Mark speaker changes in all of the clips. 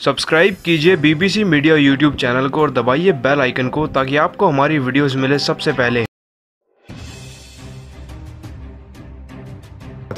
Speaker 1: Subscribe कीजिए BBC media YouTube channel को और दबाइए बेल आइकन को ताकि आपको हमारी वीडियोस मिले सबसे पहले।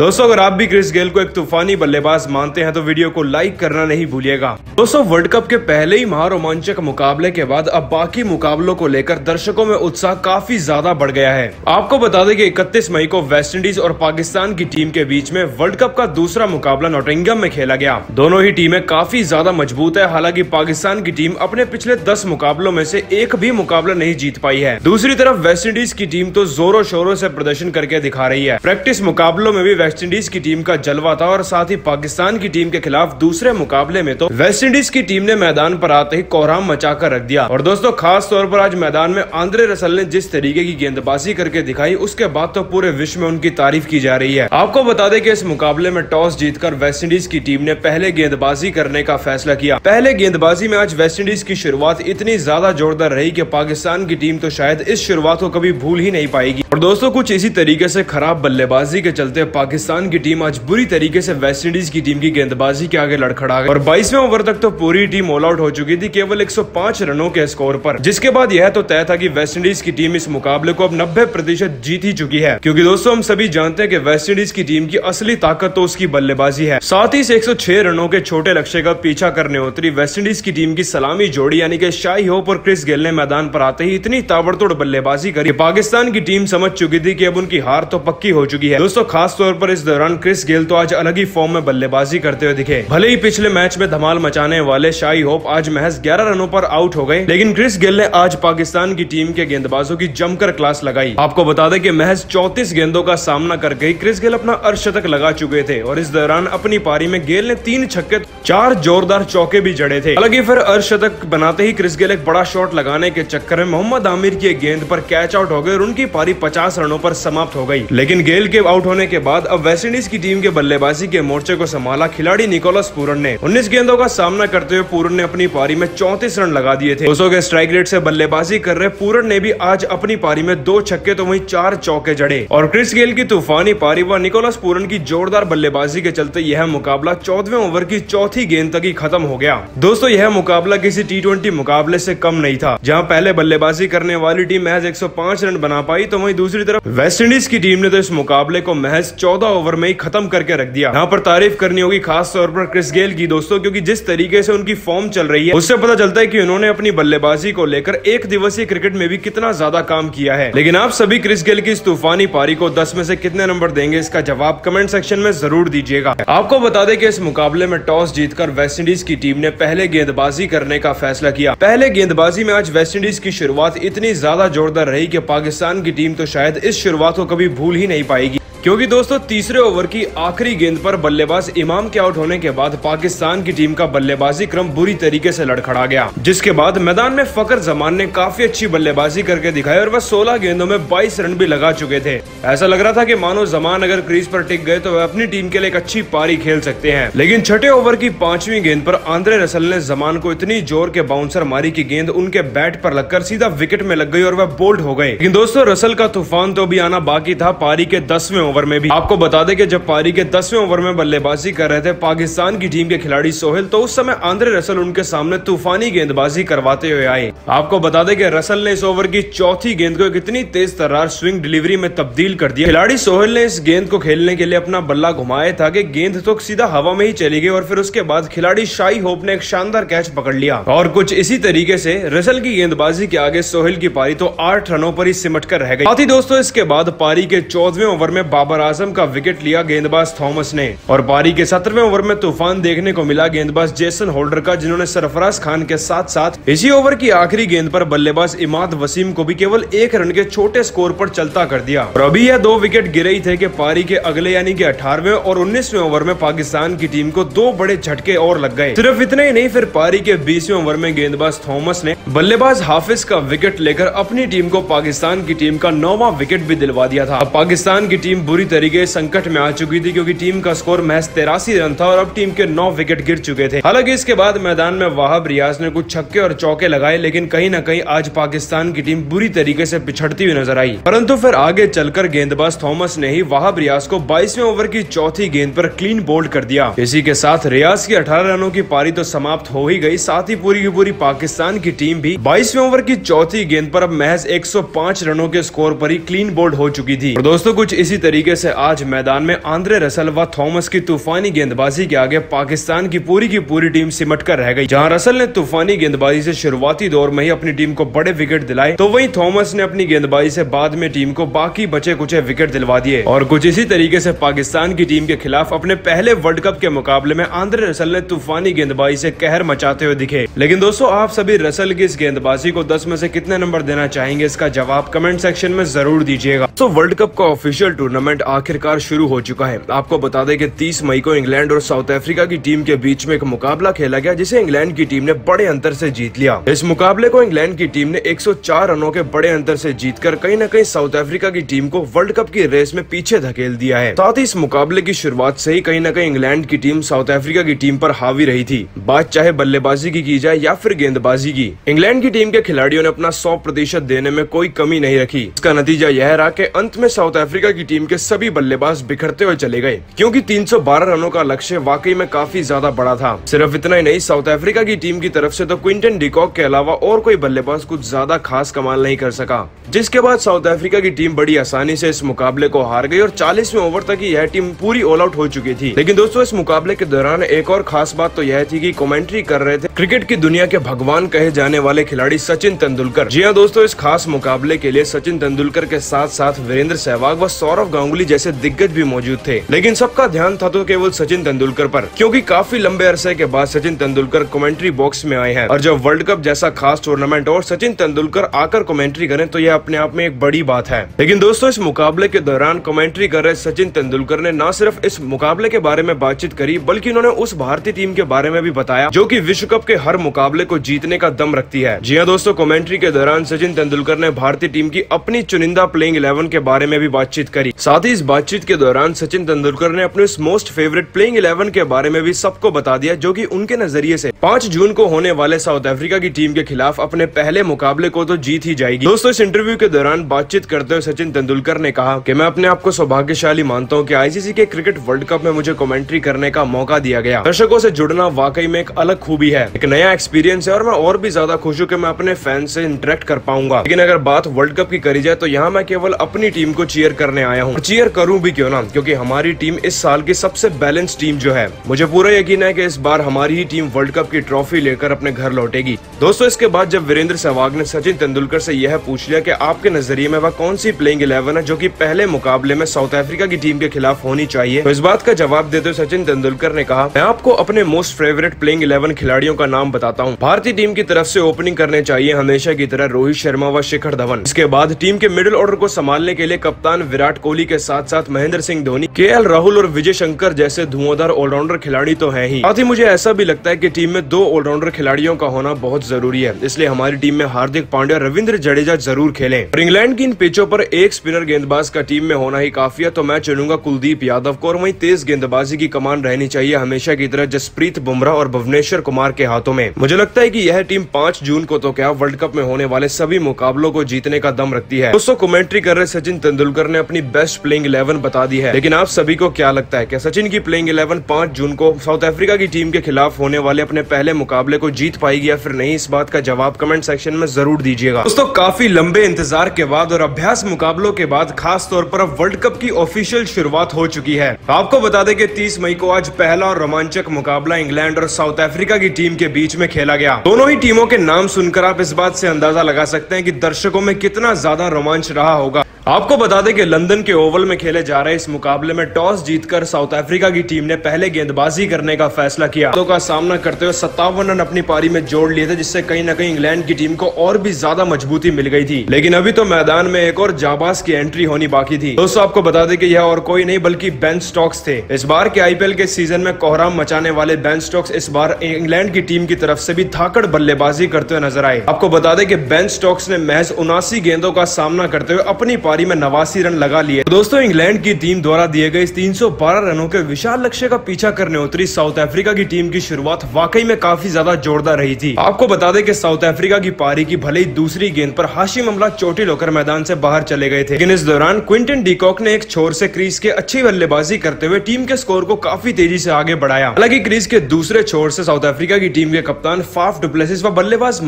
Speaker 1: दोस्तों, अगर आप भी क्रिस गेल को एक तूफानी बल्लेबाज मानते हैं तो वीडियो को लाइक करना नहीं भूलिएगा। दोस्तों, वर्ल्ड कप के पहले ही महारोमांचक मुकाबले के बाद अब बाकी मुकाबलों को लेकर दर्शकों में उत्साह काफ़ी ज़्यादा बढ़ गया है। आपको बता दें कि 31 मई को वेस्टइंडीज और पाकिस्तान की टीम के बीच में वर्ल्ड कप का दूसरा मुकाबला नोटिंगम में खेला गया। दोनों ही टीमें काफ़ी ज़्यादा मज़बूत है, हालाँकि पाकिस्तान की टीम अपने पिछले दस मुकाबलों में से एक भी मुकाबला नहीं जीत पाई है। दूसरी तरफ़ वेस्टइंडीज की टीम तो जोरों शोरों से प्रदर्शन करके दिखा रही है। प्रैक्टिस मुकाबलों में भी वेस्टइंडीज की टीम का जलवा था और साथ ही पाकिस्तान की टीम के खिलाफ दूसरे मुकाबले में तो वेस्टइंडीज की टीम ने मैदान पर आते ही कोहराम मचाकर रख दिया। और दोस्तों, खास तौर पर आज मैदान में आंद्रे रसल ने जिस तरीके की गेंदबाजी करके दिखाई, उसके बाद तो पूरे विश्व में उनकी तारीफ़ की जा रही है। आपको बता दें कि इस मुकाबले में टॉस जीतकर वेस्टइंडीज की टीम ने पहले गेंदबाजी करने का फैसला किया। पहले गेंदबाजी में आज वेस्टइंडीज की शुरुआत इतनी ज़्यादा जोरदार रही की पाकिस्तान की टीम तो शायद इस शुरुआत को कभी भूल ही नहीं पाएगी। और दोस्तों, कुछ इसी तरीके से खराब बल्लेबाजी के चलते पाकिस्तान की टीम आज बुरी तरीके से वेस्टइंडीज की टीम की गेंदबाजी के आगे लड़खड़ा गई। और बाईसवें ओवर तक तो पूरी टीम ऑल आउट हो चुकी थी, केवल 105 रनों के स्कोर पर। जिसके बाद यह तो तय था कि वेस्टइंडीज की टीम इस मुकाबले को अब 90 प्रतिशत जीत ही चुकी है। क्योंकि दोस्तों, हम सभी जानते हैं कि वेस्टइंडीज की टीम की असली ताकत तो उसकी बल्लेबाजी है। साथ ही एक रनों के छोटे लक्ष्य का पीछा करने उतरी वेस्टइंडीज की टीम की सलामी जोड़ी, यानी कि शाही होप और क्रिस गेल ने मैदान पर आते ही इतनी ताबड़तोड़ बल्लेबाजी करी पाकिस्तान की टीम समझ चुकी थी कि अब उनकी हार तो पक्की हो चुकी है। दोस्तों खास तौर पर इस दौरान क्रिस गेल तो आज अलग ही फॉर्म में बल्लेबाजी करते हुए दिखे। भले ही पिछले मैच में धमाल मचाने वाले शाही होप आज महज 11 रनों पर आउट हो गए, लेकिन क्रिस गेल ने आज पाकिस्तान की टीम के गेंदबाजों की जमकर क्लास लगाई। आपको बता दें कि महज चौतीस गेंदों का सामना करके ही क्रिस गेल अपना अर्शतक लगा चुके थे, और इस दौरान अपनी पारी में गेल ने तीन छक्के, चार जोरदार चौके भी जड़े थे। हालाँकि फिर अर्शतक बनाते ही क्रिस गेल एक बड़ा शॉट लगाने के चक्कर में मोहम्मद आमिर की गेंद पर कैच आउट हो गए और उनकी पारी पचास रनों पर समाप्त हो गई। लेकिन गेल के आउट होने के बाद अब वेस्टइंडीज की टीम के बल्लेबाजी के मोर्चे को संभाला खिलाड़ी निकोलस पूरन ने। उन्नीस गेंदों का सामना करते हुए पूरन ने अपनी पारी में चौतीस रन लगा दिए थे। दोस्तों, के स्ट्राइक रेट से बल्लेबाजी कर रहे पूरन ने भी आज अपनी पारी में दो छक्के तो वही चार चौके जड़े। और क्रिस गेल की तूफानी पारी व निकोलस पूरन की जोरदार बल्लेबाजी के चलते यह मुकाबला चौदवे ओवर की चौथी गेंद तक ही खत्म हो गया। दोस्तों, यह मुकाबला किसी टी मुकाबले से कम नहीं था, जहाँ पहले बल्लेबाजी करने वाली टीम महज 105 रन बना पाई तो वहीं दूसरी तरफ़ वेस्टइंडीज की टीम ने तो इस मुकाबले को महज 14 ओवर में ही खत्म करके रख दिया। यहाँ पर तारीफ़ करनी होगी खास तौर पर क्रिस गेल की दोस्तों, क्योंकि जिस तरीके से उनकी फॉर्म चल रही है, उससे पता चलता है कि उन्होंने अपनी बल्लेबाजी को लेकर एक दिवसीय क्रिकेट में भी कितना ज़्यादा काम किया है। लेकिन आप सभी क्रिस गेल की इस तूफानी पारी को दस में से कितने नंबर देंगे, इसका जवाब कमेंट सेक्शन में ज़रूर दीजिएगा। आपको बता दें कि इस मुकाबले में टॉस जीतकर वेस्टइंडीज की टीम ने पहले गेंदबाजी करने का फैसला किया। पहले गेंदबाजी में आज वेस्टइंडीज की शुरुआत इतनी ज़्यादा जोरदार रही कि पाकिस्तान की टीम तो शायद इस शुरुआत को कभी भूल ही नहीं पाएगी। क्योंकि दोस्तों, तीसरे ओवर की आखिरी गेंद पर बल्लेबाज इमाम के आउट होने के बाद पाकिस्तान की टीम का बल्लेबाजी क्रम बुरी तरीके से लड़खड़ा गया, जिसके बाद मैदान में फकर जमान ने काफ़ी अच्छी बल्लेबाजी करके दिखाई और वह 16 गेंदों में 22 रन भी लगा चुके थे। ऐसा लग रहा था कि मानो जमान अगर क्रीज पर टिक गए तो वह अपनी टीम के लिए एक अच्छी पारी खेल सकते हैं। लेकिन छठे ओवर की पांचवी गेंद पर आंद्रे रसल ने जमान को इतनी ज़ोर के बाउंसर मारी की गेंद उनके बैट पर लगकर सीधा विकेट में लग गई और वह बोल्ड हो गए। लेकिन दोस्तों, रसल का तूफ़ान तो भी आना बाकी था, पारी के दसवें ओवर में भी। आपको बता दें कि जब पारी के दसवें ओवर में बल्लेबाजी कर रहे थे पाकिस्तान की टीम के खिलाड़ी सोहेल तो उस समय आंद्रे रसल उनके सामने तूफानी गेंदबाजी करवाते हुए आए। आपको बता दें कि रसल ने इस ओवर की चौथी गेंद को कितनी तेज तर्रार स्विंग डिलीवरी में तब्दील कर दिया। खिलाड़ी सोहेल ने इस गेंद को खेलने के लिए अपना बल्ला घुमाया था कि गेंद तो सीधा हवा में ही चली गई और फिर उसके बाद खिलाड़ी शाही होप ने एक शानदार कैच पकड़ लिया। और कुछ इसी तरीके से रसल की गेंदबाजी के आगे सोहेल की पारी तो आठ रनों पर ही सिमट कर रह गई। साथ ही दोस्तों, इसके बाद पारी के चौदहवें ओवर में बाबर आज़म का विकेट लिया गेंदबाज थॉमस ने। और पारी के सत्रहवें ओवर में तूफ़ान देखने को मिला गेंदबाज जेसन होल्डर का, जिन्होंने सरफराज खान के साथ साथ इसी ओवर की आखिरी गेंद पर बल्लेबाज इमाद वसीम को भी केवल एक रन के छोटे स्कोर पर चलता कर दिया। और अभी यह दो विकेट गिरे थे कि पारी के अगले यानी कि अठारवे और उन्नीसवें ओवर में पाकिस्तान की टीम को दो बड़े झटके और लग गए। सिर्फ़ इतने ही नहीं, फिर पारी के बीसवें ओवर में गेंदबाज थॉमस ने बल्लेबाज हाफिज का विकेट लेकर अपनी टीम को पाकिस्तान की टीम का नौवा विकेट भी दिलवा दिया था। पाकिस्तान की टीम बुरी तरीके संकट में आ चुकी थी क्योंकि टीम का स्कोर महज तेरासी रन था और अब टीम के नौ विकेट गिर चुके थे। हालाँकि इसके बाद मैदान में वाहब रियाज ने कुछ छक्के और चौके लगाए, लेकिन कहीं ना कहीं आज पाकिस्तान की टीम बुरी तरीके से पिछड़ती हुई नज़र आई। परंतु फिर आगे चलकर गेंदबाज थॉमस ने ही वाहब रियाज को बाईसवें ओवर की चौथी गेंद पर क्लीन बोल्ड कर दिया। इसी के साथ रियाज की अठारह रनों की पारी तो समाप्त हो ही गई, साथ ही पूरी की पूरी पाकिस्तान की टीम भी बाईसवें ओवर की चौथी गेंद पर अब महज 105 रनों के स्कोर पर ही क्लीन बोल्ड हो चुकी थी। और दोस्तों, कुछ इसी तरीके से आज मैदान में आंद्रे रसल व थॉमस की तूफानी गेंदबाजी के आगे पाकिस्तान की पूरी की पूरी टीम सिमट कर रह गई। जहाँ रसल ने तूफानी गेंदबाजी से शुरुआती दौर में ही अपनी टीम को बड़े विकेट दिलाए तो वही थॉमस ने अपनी गेंदबाजी से बाद में टीम को बाकी बचे कुछ विकेट दिलवा दिए। और कुछ इसी तरीके से पाकिस्तान की टीम के खिलाफ अपने पहले वर्ल्ड कप के मुकाबले में आंद्रे रसल ने तूफानी गेंदबाजी से कहर मचाते हुए दिखे। लेकिन दोस्तों, आप सभी रसल की इस गेंदबाजी को दस में से कितने नंबर देना चाहेंगे, इसका जवाब कमेंट सेक्शन में ज़रूर दीजिएगा। तो वर्ल्ड कप का ऑफिशियल टूर्नामेंट आखिरकार शुरू हो चुका है। आपको बता दें कि 30 मई को इंग्लैंड और साउथ अफ्रीका की टीम के बीच में एक मुकाबला खेला गया, जिसे इंग्लैंड की टीम ने बड़े अंतर से जीत लिया। इस मुकाबले को इंग्लैंड की टीम ने 104 रनों के बड़े अंतर से जीतकर कहीं न कहीं साउथ अफ्रीका की टीम को वर्ल्ड कप की रेस में पीछे धकेल दिया है। साथ ही इस मुकाबले की शुरुआत से ही कहीं न कहीं इंग्लैंड की टीम साउथ अफ्रीका की टीम पर हावी रही थी। बात चाहे बल्लेबाजी की की जाए या फिर गेंदबाजी की, इंग्लैंड की टीम के खिलाड़ियों ने अपना सौ प्रतिशत देने में कोई कमी नहीं रखी। इसका नतीजा यह रहा की अंत में साउथ अफ्रीका की टीम के सभी बल्लेबाज बिखरते हुए चले गए, क्योंकि 312 रनों का लक्ष्य वाकई में काफ़ी ज़्यादा बड़ा था। सिर्फ़ इतना ही नहीं, साउथ अफ्रीका की टीम की तरफ़ से तो क्विंटन डिकॉक के अलावा और कोई बल्लेबाज कुछ ज़्यादा खास कमाल नहीं कर सका। जिसके बाद साउथ अफ्रीका की टीम बड़ी आसानी से इस मुकाबले को हार गई और चालीसवें ओवर तक यह टीम पूरी ऑल आउट हो चुकी थी। लेकिन दोस्तों, इस मुकाबले के दौरान एक और खास बात तो यह थी की कॉमेंट्री कर रहे थे, क्रिकेट की दुनिया के भगवान कहे जाने वाले खिलाड़ी सचिन तेंदुलकर। जी हाँ दोस्तों, इस खास मुकाबले के लिए सचिन तेंदुलकर के साथ साथ वीरेंद्र सहवाग व सौरभ गांगुली जैसे दिग्गज भी मौजूद थे। लेकिन सबका ध्यान था तो केवल सचिन तेंदुलकर पर, क्योंकि काफ़ी लंबे अरसे के बाद सचिन तेंदुलकर कमेंट्री बॉक्स में आए हैं। और जब वर्ल्ड कप जैसा खास टूर्नामेंट और सचिन तेंदुलकर आकर कमेंट्री करें तो यह अपने आप में एक बड़ी बात है। लेकिन दोस्तों, इस मुकाबले के दौरान कमेंट्री कर रहे सचिन तेंदुलकर ने न सिर्फ़ इस मुकाबले के बारे में बातचीत करी, बल्कि उन्होंने उस भारतीय टीम के बारे में भी बताया, जो की विश्व कप के हर मुकाबले को जीतने का दम रखती है। जी हाँ दोस्तों कमेंट्री के दौरान सचिन तेंदुलकर ने भारतीय टीम की अपनी चुनिंदा प्लेइंग इलेवन के बारे में भी बातचीत करी। साथ ही इस बातचीत के दौरान सचिन तेंदुलकर ने अपने मोस्ट फेवरेट प्लेइंग इलेवन के बारे में भी सबको बता दिया, जो की उनके नज़रिए से पाँच जून को होने वाले साउथ अफ्रीका की टीम के खिलाफ अपने पहले मुकाबले को तो जीत ही जाएगी। दोस्तों, इस इंटरव्यू के दौरान बातचीत करते हुए सचिन तेंदुलकर ने कहा कि मैं अपने आप को सौभाग्यशाली मानता हूँ कि आईसीसी के क्रिकेट वर्ल्ड कप में मुझे कमेंट्री करने का मौका दिया गया। दर्शकों से जुड़ना वाकई में एक अलग खूबी है, एक नया एक्सपीरियंस है और मैं और भी ज़्यादा खुश हूँ की मैं अपने फ़ैन से इंटरेक्ट कर पाऊँगा। लेकिन अगर बात वर्ल्ड कप की करी जाए तो यहाँ मैं केवल अपनी टीम को चीयर करने आया हूँ। चीयर करूँ भी क्यों ना? क्योंकि हमारी टीम इस साल की सबसे बैलेंस टीम जो है। मुझे पूरा यकीन है कि इस बार हमारी ही टीम वर्ल्ड कप की ट्रॉफी लेकर अपने घर लौटेगी। दोस्तों, इसके बाद जब वीरेंद्र सहवाग ने सचिन तेंदुलकर से यह पूछ लिया कि आपके नज़रिए में वह कौन सी प्लेइंग इलेवन है जो कि पहले मुकाबले में साउथ अफ्रीका की टीम के खिलाफ होनी चाहिए? तो इस बात का जवाब देते हुए सचिन तेंदुलकर ने कहा, मैं आपको अपने मोस्ट फेवरेट प्लेइंग इलेवन खिलाड़ियों का नाम बताता हूँ। भारतीय टीम की तरफ़ से ओपनिंग करने चाहिए हमेशा की तरह रोहित शर्मा व शिखर धवन। इसके बाद टीम के मिडिल ऑर्डर को संभालने के लिए कप्तान विराट कोहली के साथ साथ महेंद्र सिंह धोनी के राहुल और विजय शंकर जैसे धुआंधार ऑलराउंडर खिलाड़ी तो है ही। साथ ही मुझे ऐसा भी लगता है की टीम में दो ऑलराउंडर खिलाड़ियों का होना बहुत ज़रूरी है। इसलिए हमारी टीम में हार्दिक पांड्या, रविंद्र जडेजा ज़रूर खेले। और इंग्लैंड की इन पिचों पर एक स्पिनर गेंदबाज का टीम में होना ही काफ़ी है तो मैं चुनूँगा कुलदीप यादव को, और वही तेज गेंदबाजी की कमान रहनी चाहिए हमेशा की तरह जसप्रीत बुमराह और भुवनेश्वर कुमार के हाथों में। मुझे लगता है की यह टीम पाँच जून को तो क्या वर्ल्ड कप में होने वाले सभी मुकाबलों को जीतने का दम रखती है। दोस्तों, कमेंट्री कर रहे सचिन तेंदुलकर ने अपनी बेस्ट प्लेइंग इलेवन बता दी है। लेकिन आप सभी को क्या लगता है क्या सचिन की प्लेइंग इलेवन पाँच जून को साउथ अफ्रीका की टीम के खिलाफ होने वाले अपने पहले मुकाबले को जीत पाएगी या फिर नहीं, इस बात का जवाब कमेंट सेक्शन में ज़रूर दीजिएगा। दोस्तों, काफ़ी लंबे इंतज़ार के बाद और अभ्यास मुकाबलों के बाद खास तौर पर अब वर्ल्ड कप की ऑफिशियल शुरुआत हो चुकी है। आपको बता दें कि 30 मई को आज पहला और रोमांचक मुकाबला इंग्लैंड और साउथ अफ्रीका की टीम के बीच में खेला गया। दोनों ही टीमों के नाम सुनकर आप इस बात से अंदाज़ा लगा सकते हैं कि दर्शकों में कितना ज़्यादा रोमांच रहा होगा। आपको बता दें कि लंदन के ओवल में खेले जा रहे इस मुकाबले में टॉस जीतकर साउथ अफ्रीका की टीम ने पहले गेंदबाजी करने का फैसला किया। तो का सामना करते हुए सत्तावन रन अपनी पारी में जोड़ लिए थे, जिससे कहीं ना कहीं इंग्लैंड की टीम को और भी ज़्यादा मजबूती मिल गई थी। लेकिन अभी तो मैदान में एक और जाबाज की एंट्री होनी बाकी थी। दोस्तों, आपको बता दें कि यह और कोई नहीं, बल्कि बेन स्टॉक्स थे। इस बार के आईपीएल के सीज़न में कोहराम मचाने वाले बेन स्टॉक्स इस बार इंग्लैंड की टीम की तरफ़ से भी थाकड़ बल्लेबाजी करते हुए नज़र आए। आपको बता दें कि बेन स्टॉक्स ने महज उनासी गेंदों का सामना करते हुए अपनी पारी में नवासी रन लगा लिए। दोस्तों, इंग्लैंड की टीम द्वारा दिए गए इस 312 रनों के विशाल लक्ष्य का पीछा करने उतरी साउथ अफ्रीका की टीम की शुरुआत वाकई में काफ़ी ज़्यादा जोरदार रही थी। आपको बता दें कि साउथ अफ्रीका की पारी की भले ही दूसरी गेंद पर हाशिम अमला चोटी होकर मैदान से बाहर चले गए थे, लेकिन इस दौरान क्विंटन डीकॉक ने एक छोर से क्रीज के अच्छी बल्लेबाजी करते हुए टीम के स्कोर को काफ़ी तेज़ी से आगे बढ़ाया। हालाँकि क्रीज के दूसरे छोर से साउथ अफ्रीका की टीम के कप्तान फाफ डुप्लेसिस व बल्लेबाज